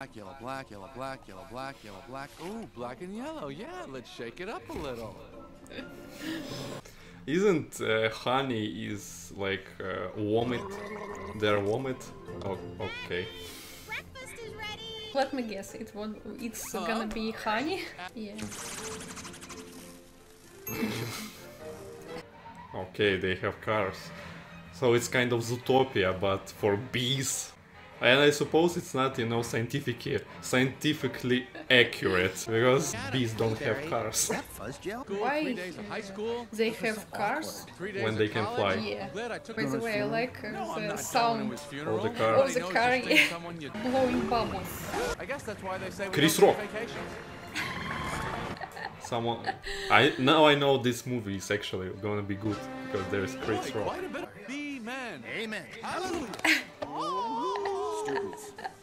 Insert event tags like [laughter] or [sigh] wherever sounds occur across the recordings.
Black, yellow, black, yellow, black, yellow, black, yellow, black. Ooh, black and yellow. Yeah, let's shake it up a little. [laughs] Isn't uh, honey is like uh, vomit? Their vomit? Oh, okay. Breakfast is ready. Let me guess, it was it's gonna be honey. Yeah. [laughs] Okay, they have cars. So it's kind of Zootopia, but for bees. And I suppose it's not, you know, scientifically scientifically accurate because bees don't have cars [laughs] That fuzz gel? Why Three days of high school. they have cars? When they can fly. Yeah. Glad I took By the way, I like uh, the not going to sound of the car. Everybody of the car you sting yeah, someone, [laughs] blowing bubbles. I guess that's why they say we Chris don't Rock. Someone, I now I know this movie is actually gonna be good because there's Chris Boy, Rock. quite a bit of be men. Amen. Hallelujah.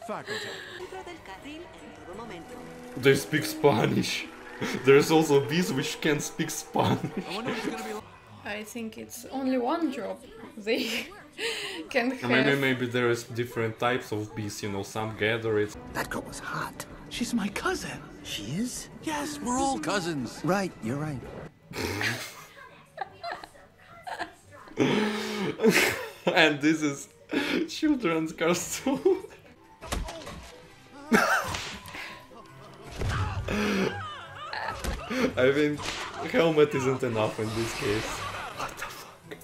Students. Faculty. Dentro del carril en todo momento. They speak Spanish. There's also bees which can speak Spanish. I wonder what it's gonna be like. I think it's only one job they [laughs] can have. Maybe maybe there is different types of bees. You know, some gather it. That girl was hot. She's my cousin. She is? Yes, we're all cousins. Right, you're right. [laughs] and this is children's cartoon. [laughs] [laughs] I mean, helmet isn't enough in this case. What the fuck?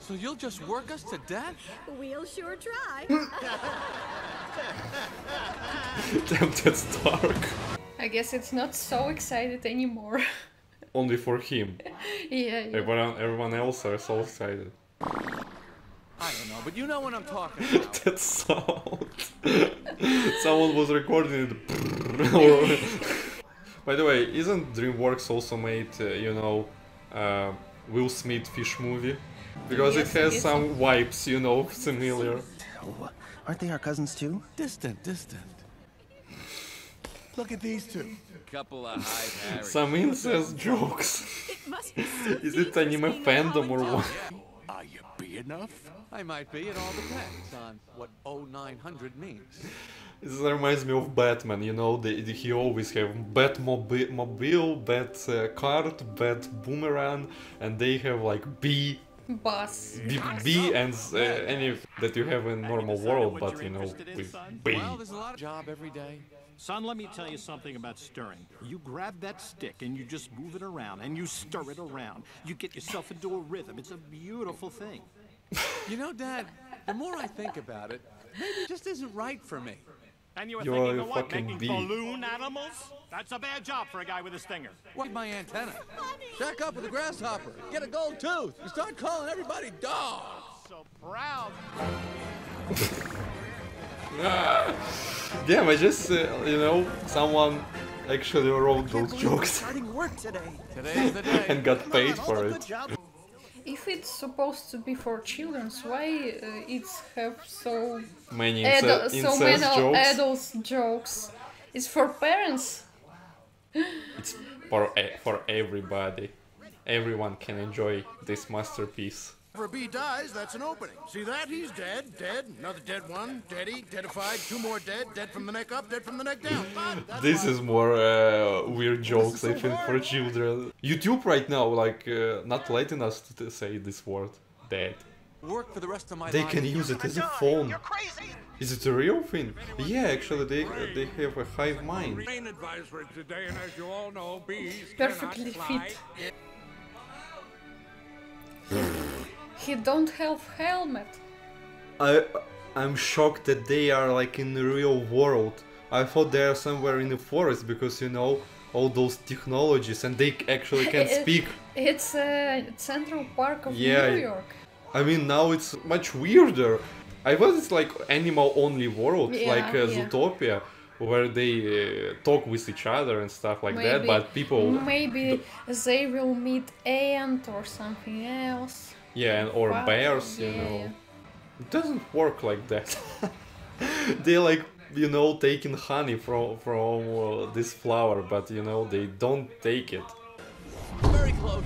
So you'll just work us to death? We'll sure try. [laughs] Damn, that's dark. I guess it's not so excited anymore. Only for him. [laughs] yeah, yeah. Everyone, everyone else are so excited. I don't know, but you know what I'm talking [laughs] about. That sound. [laughs] Someone was recording it. [laughs] By the way, isn't DreamWorks also made, uh, you know, uh, Will Smith fish movie? Because Yes, it has yes. some vibes, you know, similar. Aren't they our cousins too? distant, distant. Look at these two. Couple of high Harry. Some incest jokes. it must be Is it anime fandom or what? Are you big enough? I might be. It all depends on what 0900 means. This reminds me of Batman, you know, they, he always have Batmobile, mobile, Bat uh, card, Bat boomerang, and they have like B, Bus. B, B and uh, any that you have in normal world, but you know, with B. Well, there's a lot of job every day. Son, let me tell you something about stirring. You grab that stick and you just move it around and you stir it around. You get yourself into a rhythm. It's a beautiful thing. You know, Dad, the more I think about it, maybe it just isn't right for me. And you were You're thinking a of what? fucking Making bee. balloon animals? That's a bad job for a guy with a stinger. What my antenna? Shack up with a grasshopper. Get a gold tooth. You start calling everybody dog. So proud. [laughs] [laughs] Damn, I just, uh, you know, someone actually wrote those jokes Starting work today. Today's the day. [laughs] and got paid for it. If it's supposed to be for children, why uh, it's have so Many adu- ince- so many jokes. adults jokes? It's for parents. [gasps] It's for e- for everybody. Everyone can enjoy this masterpiece. If a bee dies, that's an opening. See that? He's dead, dead, another dead one, deady, deadified, two more dead, dead from the neck up, dead from the neck down. This is more uh, weird jokes, so I think, for children. YouTube right now, like, uh, not letting us to say this word, dead. Work for the rest of my They life. can use it as a phone. Is it a real thing? Yeah, actually, they they have a hive mind. Today, and as you all know, Perfectly fit. [laughs] He don't have helmet. I I'm shocked that they are like in the real world. I thought they are somewhere in the forest because you know all those technologies and they actually can [laughs] It- speak. It's a Central Park of Yeah. New York. I mean now it's much weirder. I thought it's like animal only world, Yeah, like uh, yeah. Zootopia, where they uh, talk with each other and stuff like that. But people, Maybe they will meet ant or something else. Yeah, and, or Wow, bears, you yeah, know, yeah. it doesn't work like that. [laughs] they like you know taking honey from from uh, this flower, but you know they don't take it. Very close.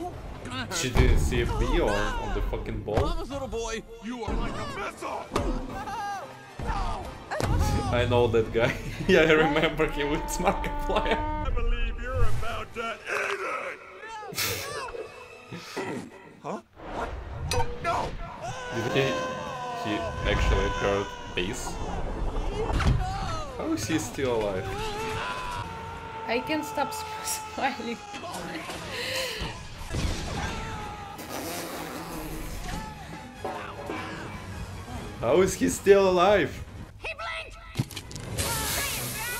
Ooh, gonna hurt. She didn't see a bee on, on the fucking ball. Mama's little boy. You are like a missile. I know that guy. [laughs] yeah, I remember him with Markiplier. I believe you're about to eat it! Huh? What? No! Did he? He actually heard bass. How is he still alive? I can't stop [laughs] smiling. How is he still alive? He blinked!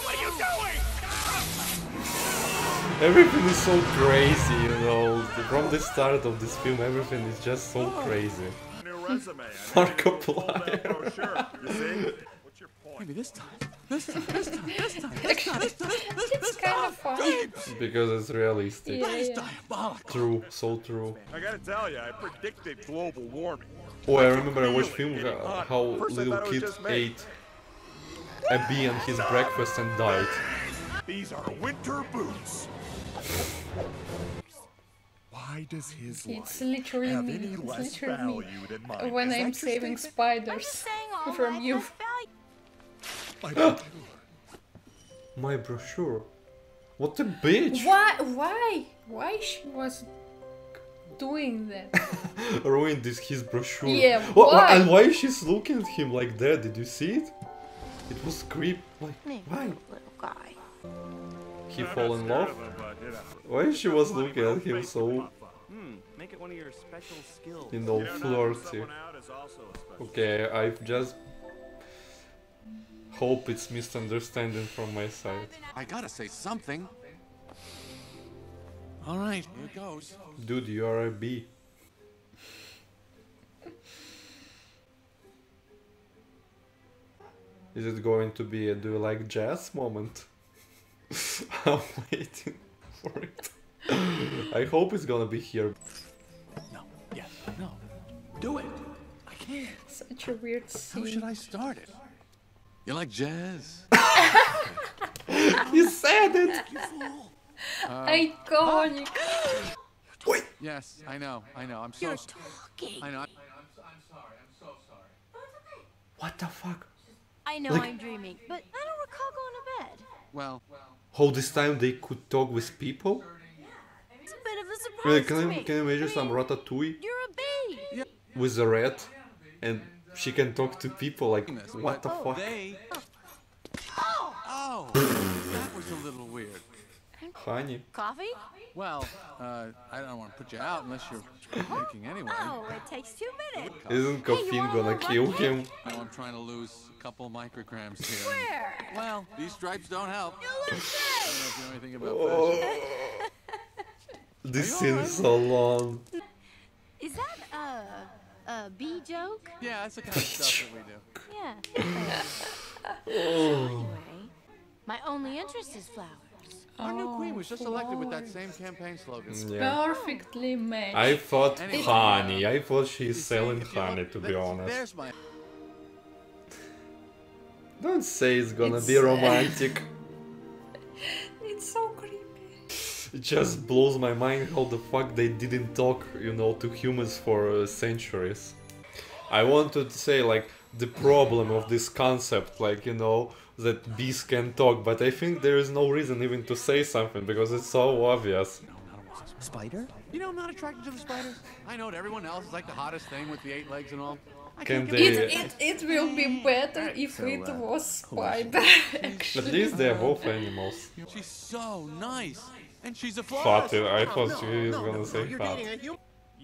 What are you doing? Everything is so crazy, you know. From the start of this film, everything is just so crazy. New resume. Markiplier. brochure. You see? What's your point? Maybe this time. This time. This time. This time. Actually, it's kind of fun. Because it's realistic. Yeah, yeah. Diabolical. True, so true. I gotta tell you, I predicted global warming. Oh, I remember I watched film Really uh, how little thought kid ate a bee and his breakfast and died. These are winter boots. Why does his It's life literally have me. any It's less literally me. value than mine? When Is I'm saving statement? I'm spiders just saying all from you. My [gasps] brochure. My brochure. What a bitch! Why? Why? Why she was doing that? [laughs] Ruined this his brochure. Yeah, Wha- wha- why? And why she's looking at him like that? Did you see it? It was creep. Like why? Little guy. He fall in scared love? Of him, but, you know. Why she was looking at him so, Hmm, make it one of your special skills. you know, You flirty? someone out is also a special Okay, I just hope it's misunderstanding from my side. I gotta say something. All right, here goes. Dude, you are a bee. Is it going to be a do you like jazz moment? [laughs] I'm waiting for it. I hope it's gonna be here. No. Yes. No. Do it. I can't. Such a weird How should. I start it? You like jazz? [laughs] You said it! Iconic. Uh, [gasps] yes, I know. I know. I'm so. You're talking. I know. I'm, I'm sorry, I'm so sorry. Oh, okay. What the fuck? I know Like- I'm dreaming, but I don't recall going to bed. Well, How this time they could talk with people? It's a bit of a surprise Really, to can, me. you, can you imagine I some ratatouille You're a bee. with a rat and she can talk to people like, what the oh. fuck? they. Oh, that was a little weird. Honey? Coffee? Well, uh, I don't want to put you out unless you're drinking anyway. Oh, it takes two minutes. Isn't caffeine gonna kill him? I know I'm trying to lose a couple micrograms here. Where? Well, these stripes don't help. You look I don't know if you know anything about fashion. This you scene is so long. Is that a, a bee joke? Yeah, that's the kind of stuff that we do. Yeah. So [laughs] anyway, my only interest is flowers. Our new queen was just elected with that same campaign slogan. Yeah. Perfectly matched. I thought Anyway. honey. I thought she's You see, selling honey, look- to be honest. My. Don't say it's gonna be It's, uh, romantic. [laughs] It's so creepy. It just blows my mind how the fuck they didn't talk, you know, to humans for uh, centuries. I wanted to say, like, the problem of this concept, like, you know, that bees can talk, but I think there is no reason even to say something because it's so obvious. Spider? You know, I'm not attracted to the spiders. I know that everyone else is like the hottest thing with the eight legs and all. I Can can't they- It, it, it will be better if So, it uh, was spider. [laughs] At Actually. least they're both animals. She's so nice, and she's a Hot, florist. I thought she was gonna say You're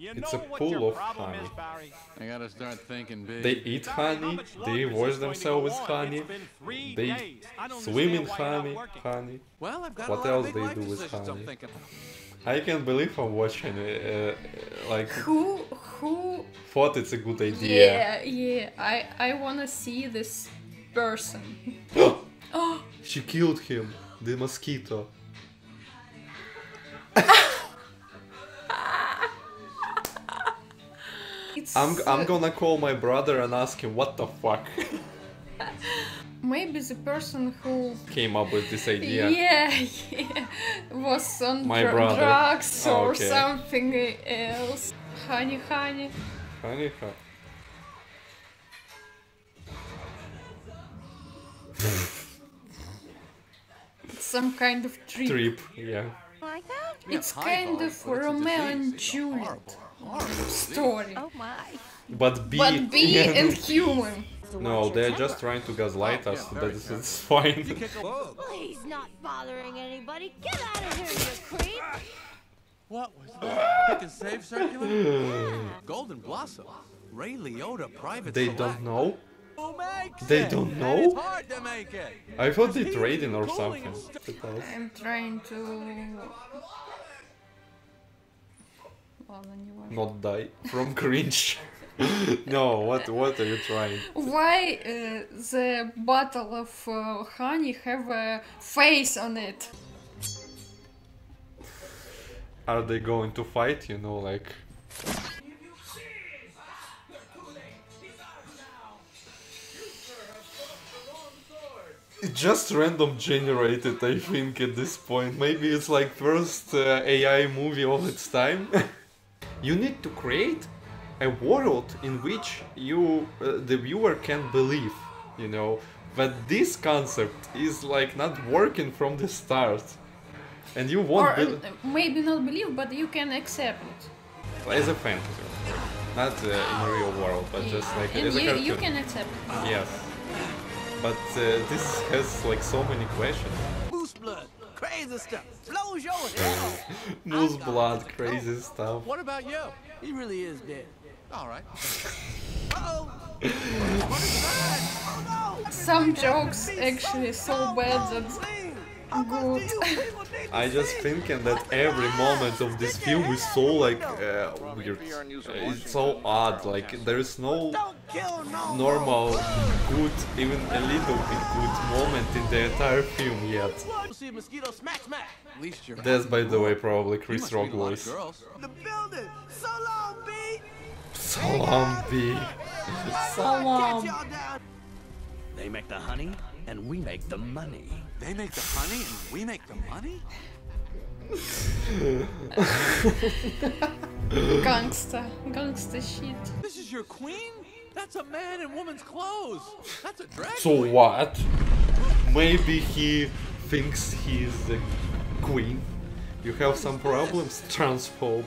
hot. dating a human. You It's know a what pool your of honey. is, Barry? I gotta start thinking big. They eat Barry, honey, they wash this going to themselves with honey, It's been three they days. Swim in understand why you're not honey, honey. well, I've got What a else of they do with honey? I can't believe I'm watching it. Uh, like, Who who thought it's a good idea. yeah, yeah. I I wanna see this person. [gasps] She killed him, the mosquito. [laughs] I'm, I'm gonna call my brother and ask him what the fuck [laughs] maybe the person who came up with this idea. yeah, yeah was on My dr- drugs Oh, or okay. something else. Honey, honey. Honey, huh? some kind of trip. Trip, yeah. Like that? It's kind of Romeo and Juliet story. Oh my. But B. But bee [laughs] and human. No, they're just trying to gaslight us. That's it's [laughs] fine. He's not bothering anybody. Get out of here, you creep! What was that? Pick and save circular? [sighs] Golden Blossom. Ray Liotta private They select. don't know. Who makes They it? don't know? It's hard to make it. I thought they He's trading or something. I'm trying to... Not Not die from [laughs] cringe. [laughs] no, what what are you trying? To... Why uh, the bottle of uh, honey have a face on it? Are they going to fight? You know, like. It just random generated, I think, at this point. Maybe it's like first uh, AI movie of its time. [laughs] you need to create a world in which you, uh, the viewer, can believe, you know. But this concept is like not working from the start, and you won't. Or uh, maybe not believe, but you can accept it. as a fantasy, not uh, in the real world, but just like and as a you, cartoon. you can accept it. Yes, but uh, this has like so many questions. Moose blood. Crazy stuff. Blows your head. [laughs] Moose blood, crazy stuff. What about you? He really is dead. All right. [laughs] Uh-oh. Oh, Some jokes actually so bad that good. [laughs] I just thinking that every moment of this film is so like uh, weird. It's so odd. Like there is no normal, good, even a little bit good moment in the entire film yet. See a mosquito smack smack. At least you're That's by the way probably Chris Rock meet a lot voice. girls. The building! So long, B! Salam B. Salam. They make the honey, and we make the money. They make the honey and we make the money? [laughs] Gangsta. Gangsta shit. This is your queen? That's a man in woman's clothes. That's a drag So what? Maybe he thinks he's the queen. You have some problems, transphobe.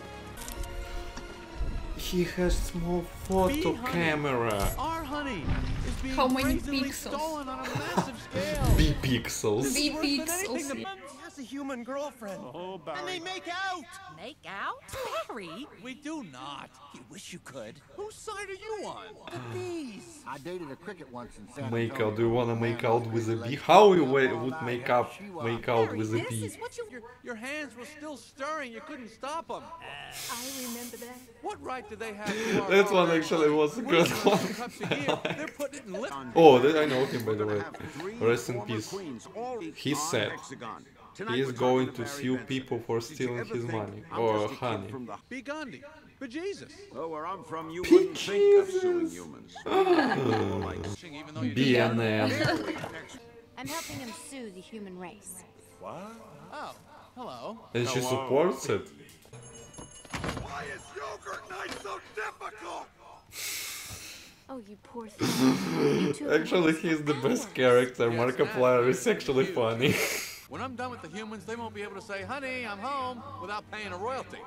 He has small photo Bee honey. camera. Our honey is being How many pixels? stolen on a massive scale. [laughs] B pixels. B pixels. Anything yeah. the- That's a human girlfriend. Oh, And they make out! Make out? Barry? We do not. You wish you could. Whose side are you on? [sighs] The bees! I dated a cricket once in San Make out. Do you wanna make out with a like bee? How you up wa- all would make up, make out Barry, with a this bee? is what you... Your, your hands were still stirring. You couldn't stop them. I remember that. What right do they have to our That one actually was a good one. cups a year. [laughs] They're putting it in lip. Oh, that I know him by the way. Rest in peace. He said he is going to sue people for stealing his money or honey. Be Gandhi. Be Jesus. Oh, where I'm from, you Be wouldn't think of suing humans. Even though you. BNN. I'm helping him sue the human race. Oh, hello. And she supports it. Why is yogurt night so difficult? Oh, you poor thing. [laughs] Actually, he's the best character. Markiplier is actually funny. [laughs] When I'm done with the humans, they won't be able to say, honey, I'm home, without paying a royalty.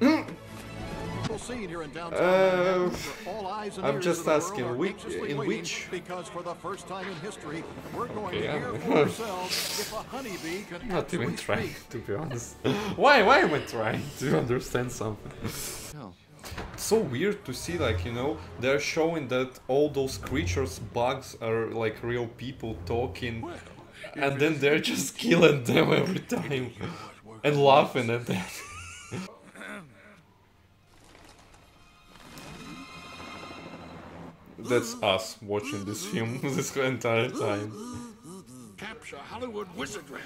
We'll see here in downtown Uh, Manhattan, where all eyes and I'm just of the world asking, which- in which- Because for the first time in history, we're going Okay, to hear for [laughs] ourselves if a honeybee can Not even trying, to be honest. [laughs] Why? Why am I trying to [laughs] understand something? No. So weird to see, like you know, they're showing that all those creatures, bugs, are like real people talking, and then they're just killing them every time and laughing at them. [laughs] That's us watching this film [laughs] this entire time. Capture Hollywood wizardry.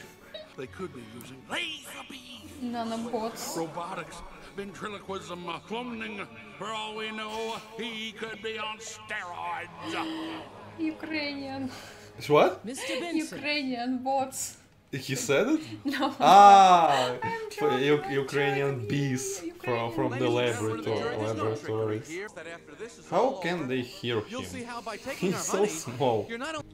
They could be using laser beams, Nanobots. robotics, ventriloquism, uh, cloning. For all we know, he could be on steroids. Ukrainian. What? Ukrainian bots. He said it? [laughs] No. Ah, I'm for joking, U- I'm Ukrainian bees from from the laboratory laboratories. That after this is How can they hear him? how by [laughs] taking He's so small. You're not only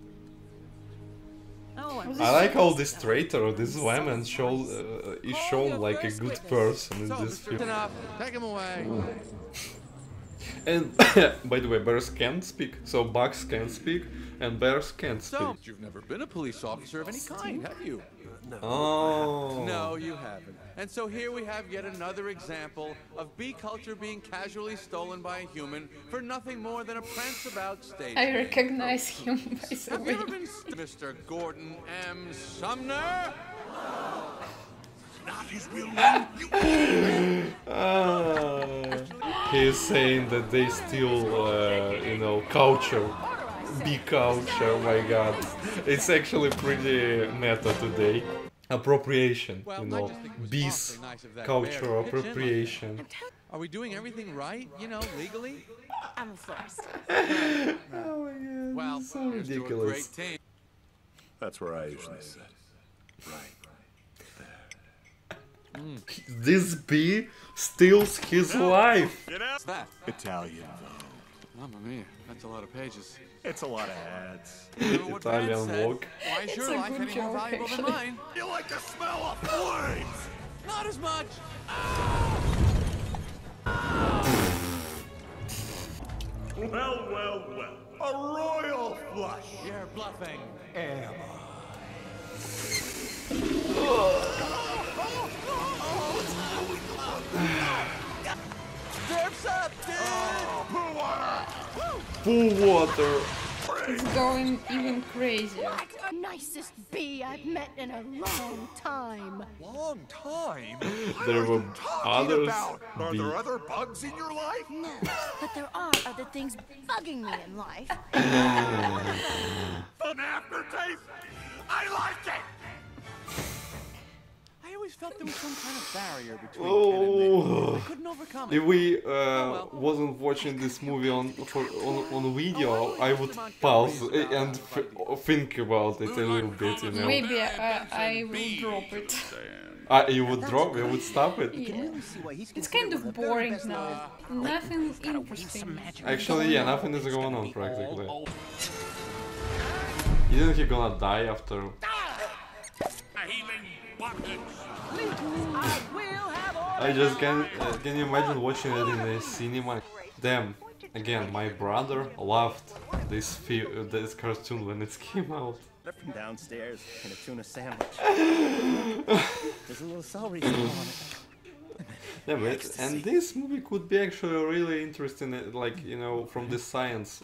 Oh, I'm like how this traitor, this woman, show, uh, is shown like a good person in this Mr. film. Enough, take him away. [laughs] And [coughs] by the way, bears can't speak, so bugs can speak, and bears can't speak. So, you've never been a police officer of any kind, have you? No. Oh. No, you haven't. And so here we have yet another example of bee culture being casually stolen by a human for nothing more than a prance about stage. I recognize him by the Have way. you ever been st- Mr. Gordon M. Sumner? Not his real name. [laughs] Ah, he's saying that they steal, uh, you know, culture. Bee culture, oh my god. It's actually pretty meta today. Appropriation, you know, just think bees, awfully nice of that culture bear to pitch in like appropriation. Are we doing everything right, you know, legally? I'm a first. [laughs] Oh my god, Well, so here's to a ridiculous. That's where I usually sit. right This bee steals his life. What's that? Italian. Mamma mia, that's a lot of pages. It's a lot of ads. Remember what Vance Italian said? walk. Why is your life any more joke, valuable than mine? You like the smell of flames! Not as much. Well, well, well. A royal flush. You're bluffing. Am [laughs] Surf's up, dude! Oh, pool water. It's going even crazier. What? Nicest bee I've met in a long time. Long time? There were others. Are there other bugs in your life? No, but there are other things bugging me in life. An aftertaste? I like it! I always felt there was some kind of barrier between Ken and Nick. Oh. I couldn't overcome If we uh, wasn't watching this movie on for, on, on video, I would pause it and f- think about it a little bit, you know. Maybe I, I will drop it. Uh, you would drop, it, you would stop it. Yeah. It's kind of boring now. Nothing interesting. Actually, yeah, nothing is going on practically. Isn't he gonna die after? Healing. I just can uh, can you imagine watching it in a cinema? Damn. Again, my brother loved this fi- uh, this cartoon when it came out. From downstairs in a tuna sandwich. [laughs] There's a little celery still on it. Yeah, but and this movie could be actually really interesting, uh, like you know, from the science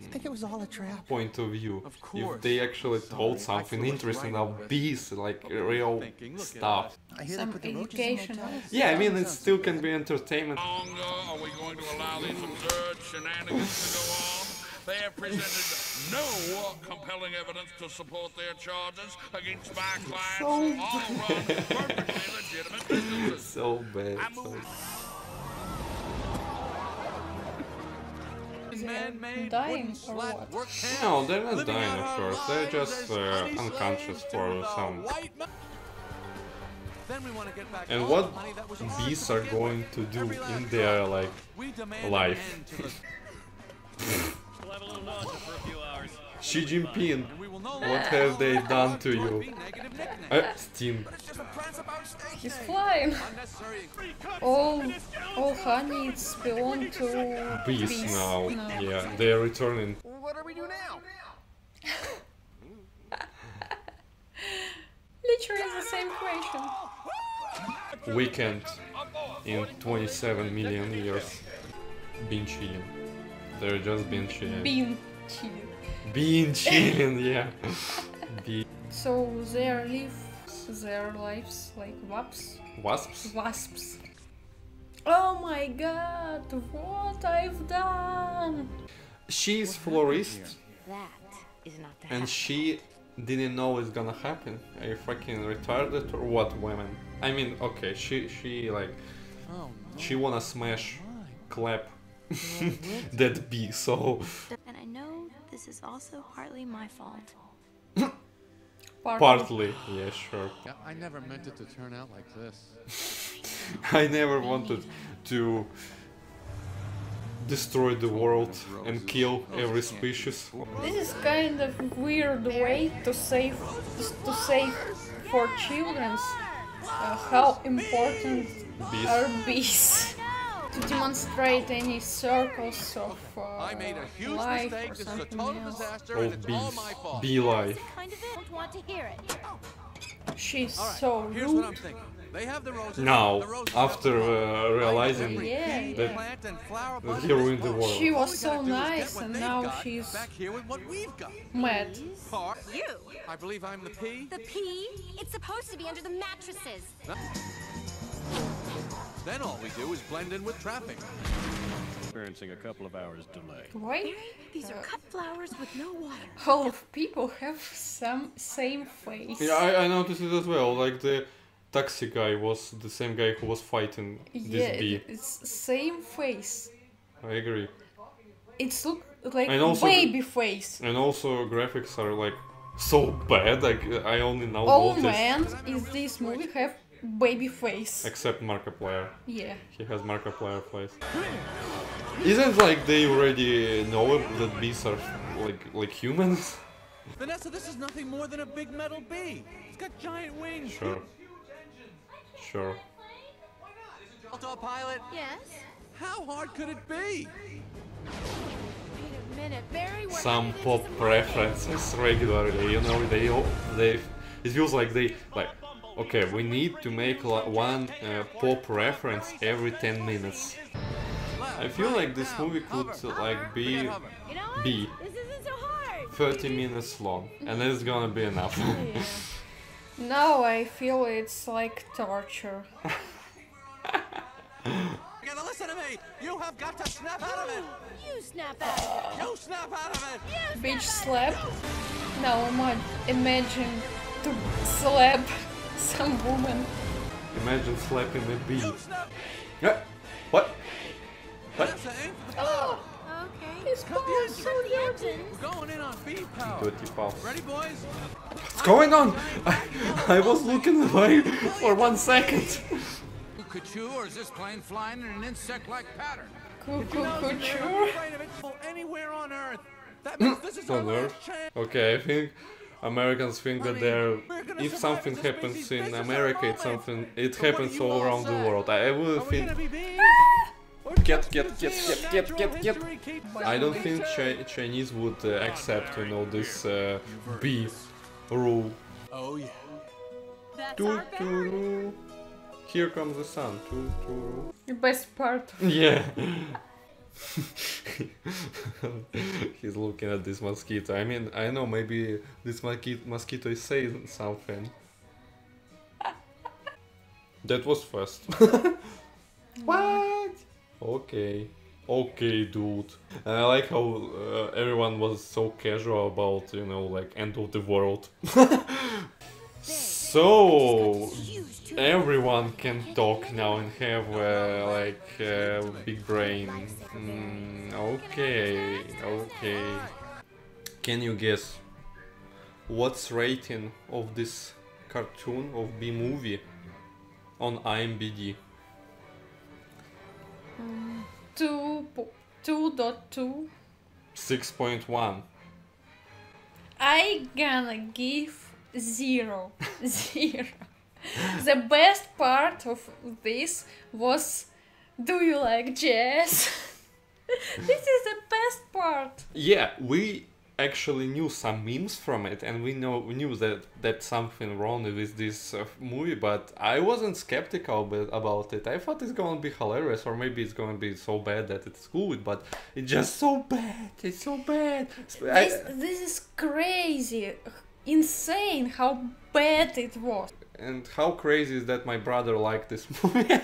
You think it was all a trap? point of view. Of course. If they actually told something interesting right about bees, like What were you real thinking? Stuff. I hear Some the education. motels. Yeah, I mean, it still can be entertainment. longer are we going to allow these absurd shenanigans to go on? They have presented no compelling evidence to support their charges against my clients, So who all run perfectly legitimate businesses. [laughs] So bad. Man-made dying wooden or what? No, they're not living dying out at our first. They're just uh, unconscious for some. Then we want to get back And what the money that was ours bees to are going to do in their like We demand an life? end to the- We'll have a little nausea for a few hours. Xi Jinping, and we will no what have they done to you? Be. Uh, Steam. It's just a prance about steak He's flying. Unnecessary. All, all honey it's belong to Bees now. Yeah, they're returning. What do we do now? [laughs] Literally the same question. Weekend in 27 million years. Been chilling. They're just been chilling. Bean chili. Been chilling, yeah. [laughs] Be- So their live their lives like wasps. wasps? Wasps. Oh my god, what I've done! She's florist That is not the and she didn't know it's gonna happen. Are you fucking retarded or what, women? I mean, okay, she she like Oh, she wanna smash, clap [laughs] that bee. So And I know this is also partly my fault. Partly, yeah, sure. I never meant it to turn out like this. [laughs] I never wanted to destroy the world and kill every species. This is kind of weird way to save to save for children's uh, how important Bees. are bees. To demonstrate any circles of uh, I made a huge life mistake. or This is a something total else. disaster, and Of it's all my fault. Bee life. Kind of don't want to hear it. She's All right, so here's what I'm rude. thinking. They have the roses. Now, the roses after have the uh, realizing Yeah, Bee, yeah. plant, that he in ruined the world. She was so gotta do is get nice and now got she's back here with what we've got. mad. Part. You. I believe I'm the P. The pea? It's supposed to be under the mattresses. Then all we do is blend in with traffic. Experiencing a couple of hours delay. Why? These are cut flowers with no water. All of people have some same face. Yeah, I, I noticed it as well. Like the taxi guy was the same guy who was fighting Yeah, this bee. it- it's same face. I agree. It's look like And also- baby face. And also graphics are like so bad. Like I only now All noticed. men in this movie have baby face. Except Markiplier. Yeah. He has Markiplier face. Isn't like they already know that bees are like like humans? Vanessa, this is nothing more than a big metal bee. It's got giant wings. Sure. Sure. Autopilot. Yes? How hard could it be? Minute, Some pop into references regularly. You know, they all they. It feels like they like. Okay, we need to make one uh, pop reference every 10 minutes. I feel like this movie could like be You know what? be This isn't so hard. 30 minutes long, and it's gonna be enough. Now I feel it's like torture. You gotta listen to me. You have got to snap out of it. You snap out of it. You snap out of it. Bitch slap. Now ima- imagine to slap [laughs] some woman. Imagine slapping a bee. Yeah. What? What? Vanessa, aim for the Oh, Okay. his Cut balls so dirty. We're going in on bee power. Dirty pulse. Ready, boys? What's going on? I, I was looking away for one second. Couture, or is this plane flying in an insect-like pattern? Cuckoo Never couture. afraid of it anywhere on Earth. That means mm. this is our last chance. Okay, I think Americans think that they're. If something happens in America, it's something. It happens all around the world. I, I would Are think. gonna be bees? Get, get, get, get, get, get, get. I don't think Chi- Chinese would uh, accept, you know, this uh, bee rule. Oh yeah. That's Toot toot. Here comes the sun. Toot toot. The best part. [laughs] Yeah. [laughs] He's looking at this mosquito. I mean, I know maybe this mosquito is saying something. That was fast. [laughs] what? Okay. Okay, dude. And I like how uh, everyone was so casual about, you know, like end of the world. [laughs] so everyone can talk now and have uh, like uh, big brain. Mm, okay, okay. Can you guess what's rating of this cartoon of B movie on IMDb? Two two dot two. 6.1. I gonna give zero. [laughs] Zero. the best part of this was do you like jazz? [laughs] this is the best part. Yeah, we actually knew some memes from it, and we know we knew that that's something wrong with this uh, movie. But I wasn't skeptical about, about it. I thought it's gonna be hilarious, or maybe it's gonna be so bad that it's good. But it's just so bad. It's so bad. I- This, this is crazy. Insane how bad it was. and how crazy is that my brother liked this [laughs] movie? [laughs]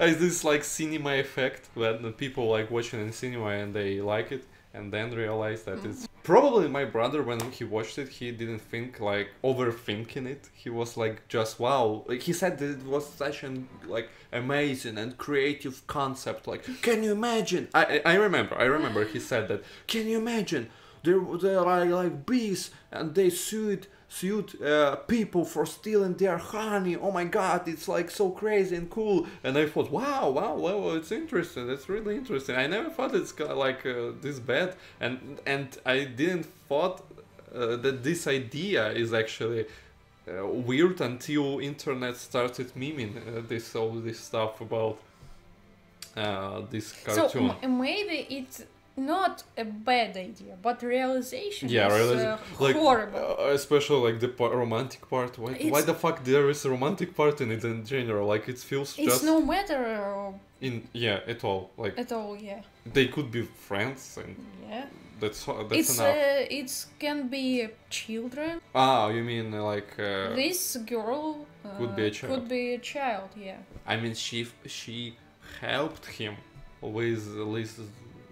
is this like cinema effect? When the people like watching in cinema and they like it and then realize that it's mm-hmm. probably my brother when he watched it he didn't think like overthinking it. He was like just wow. Like he said that it was such an like amazing and creative concept. Like can you imagine? I I remember I remember he said that can you imagine they're they're like, like bees and they sued sued uh, people for stealing their honey. Oh my god, it's like so crazy and cool. And I thought, wow, wow, wow, it's interesting. It's really interesting. I never thought it's like uh, this bad, and and I didn't thought uh, that this idea is actually uh, weird until internet started memeing uh, this all this stuff about uh, this So cartoon. m- maybe it's not a bad idea, but realization yeah, is really, uh, like horrible. uh, especially like the pa- romantic part. Why, why the fuck there is a romantic part in it in general? Like it feels it's just no matter uh, in yeah at all. Like at all, yeah. they could be friends and Yeah. that's that's it's enough. uh, it can be children. ah, you mean uh, like uh, this girl uh, could be a child. Could be a child, yeah. I mean, she she helped him with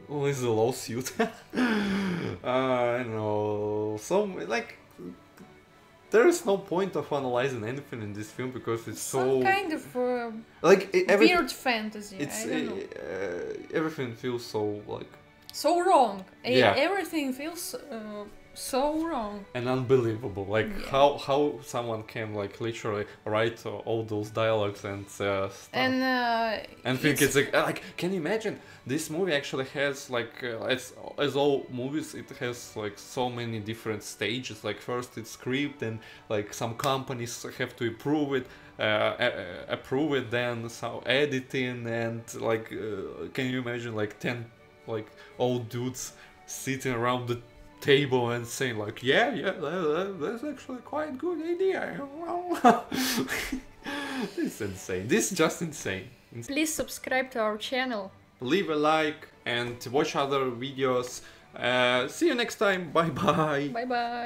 with with the lawsuit. [laughs] uh, I know some like there is no point of analyzing anything in this film because it's Some so kind of uh, like e- every- weird fantasy. It's I don't know. uh, everything feels so like So wrong. Yeah. Everything feels uh, so wrong. and unbelievable. Like how how someone can like literally write uh, all those dialogues and uh, stuff. And uh, and think it's, like, like can you imagine this movie actually has like uh, as as all movies it has like so many different stages like first it's script and like some companies have to approve it uh, approve it then some editing and like uh, can you imagine like 10 like old dudes sitting around the table and saying like yeah yeah that, that- that's actually quite a good idea [laughs] it's insane this is just insane please subscribe to our channel. leave a like and watch other videos. Uh, see you next time. Bye bye. Bye bye.